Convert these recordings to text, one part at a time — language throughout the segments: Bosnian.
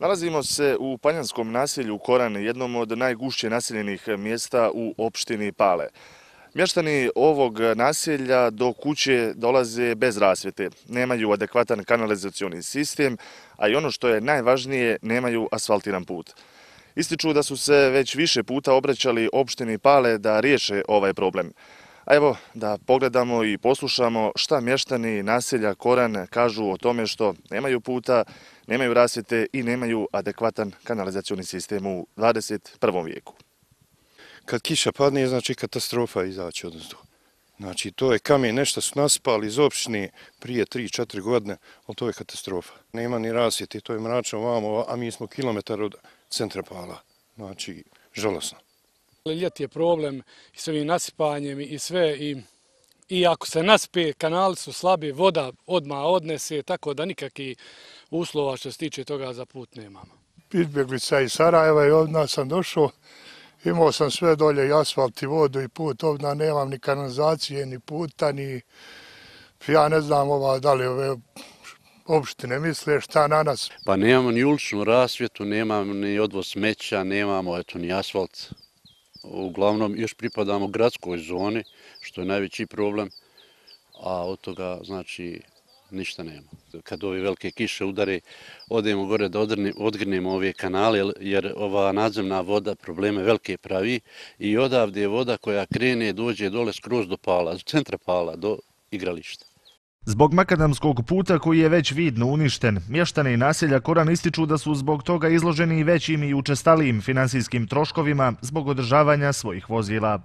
Nalazimo se u Panjanskom naselju Koran, jednom od najgušće naseljenih mjesta u opštini Pale. Mještani ovog naselja do kuće dolaze bez rasvete, nemaju adekvatan kanalizacioni sistem, a i ono što je najvažnije, nemaju asfaltiran put. Ističu da su se već više puta obraćali opštini Pale da riješe ovaj problem. A evo da pogledamo i poslušamo šta mještani naselja Koran kažu o tome što nemaju puta, nemaju rasvete i nemaju adekvatan kanalizacioni sistem u 21. vijeku. Kad kiša padne, znači katastrofa izaći od. Znači, to je kamen, nešto su naspali iz opštine prije 3-4 godine, ali to je katastrofa. Nema ni rasvjeti, to je mračno vamo, a mi smo kilometar od centra pala. Znači, žalosno. Ljet je problem i s ovim nasipanjem i sve i i ako se naspe, kanali su slabi, voda odma odnese, tako da nikakvi uslova što se tiče toga za put nemamo. Izbjeglica iz Sarajeva i ovdje sam došao, imao sam sve dolje i asfalt i vodu i put, ovdje nemam ni kanalizacije, ni puta, ni... Ja ne znam ova, da li ove opštine misle šta na nas. Pa nemamo ni uličnu rasvjetu, nemamo ni odvoz smeća, nemamo eto, ni asfalt uglavnom još pripadamo gradskoj zoni, što je najveći problem, a od toga znači ništa nema. Kad ove velike kiše udare, odemo gore da odgrnemo ove kanale, jer ova nadzemna voda probleme velike pravi i odavde je voda koja krene, dođe dole skroz do pala, do centra pala, do igrališta. Zbog makadamskog puta koji je već vidno uništen, mještane i naselja Koran ističu da su zbog toga izloženi većim i učestalijim finansijskim troškovima zbog održavanja svojih vozila.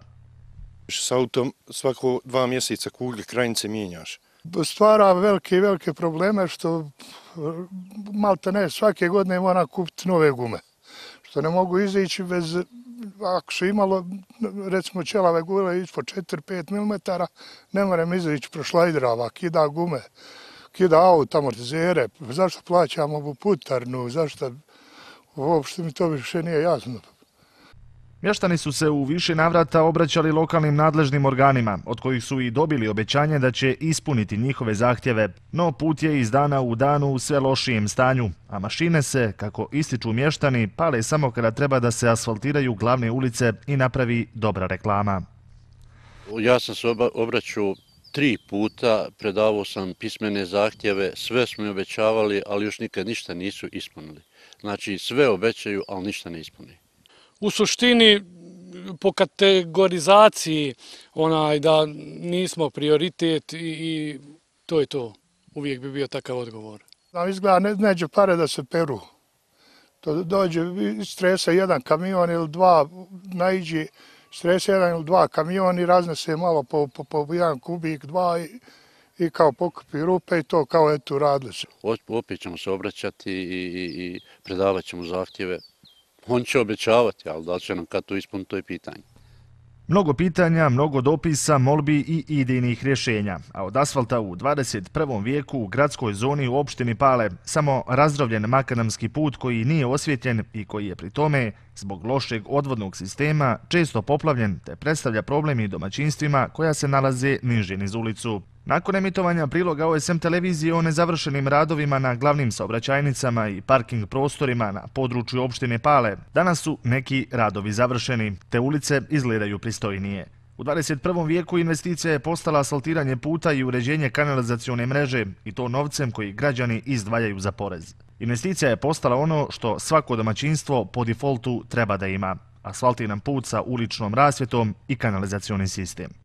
S autom svako dva mjeseca kuglje krajnice mijenjaš. Stvara velike i velike probleme što malta ne svake godine mora kupiti nove gume. Što ne mogu izići bez ako su imalo, recimo, čelave gule ispod 4-5 mm, ne moram izaći prošlajdrava, kida gume, kida auta, amortizere, zašto plaćamo putarnu, zašto, uopšte mi to više nije jasno. Mještani su se u više navrata obraćali lokalnim nadležnim organima, od kojih su i dobili obećanje da će ispuniti njihove zahtjeve, no put je iz dana u danu u sve lošijem stanju, a mašine se, kako ističu mještani, pale samo kada treba da se asfaltiraju glavne ulice i napravi dobra reklama. Ja sam se obraćao tri puta, predavao sam pismene zahtjeve, sve smo mi obećavali, ali još nikad ništa nisu ispunili. Znači sve obećaju, ali ništa ne ispunili u suštini po kategorizaciji onaj da nismo prioritet i, to je to. Uvijek bi bio takav odgovor. Znam, izgleda ne, neđe pare da se peru. To dođe, stresa jedan kamion ili dva, najđi, stresa jedan ili dva kamion i razne se malo po, po, po jedan kubik, dva i, i kao pokupi rupe i to kao eto radili se. Opet ćemo se obraćati i, i, i predavat ćemo zahtjeve On će obećavati, ali da će nam kad to ispuniti, to je pitanje. Mnogo pitanja, mnogo dopisa, molbi i idejnih rješenja. A od asfalta u 21. vijeku u gradskoj zoni u opštini Pale samo razdrovljen makanamski put koji nije osvjetljen i koji je pri tome, zbog lošeg odvodnog sistema, često poplavljen te predstavlja problemi domaćinstvima koja se nalaze niže niz ulicu. Nakon emitovanja priloga OSM televizije o nezavršenim radovima na glavnim saobraćajnicama i parking prostorima na području opštine Pale, danas su neki radovi završeni, te ulice izgledaju pristojnije. U 21. vijeku investicija je postala asfaltiranje puta i uređenje kanalizacione mreže i to novcem koji građani izdvajaju za porez. Investicija je postala ono što svako domaćinstvo po defaultu treba da ima. Asfaltiran put sa uličnom rasvjetom i kanalizacioni sistem.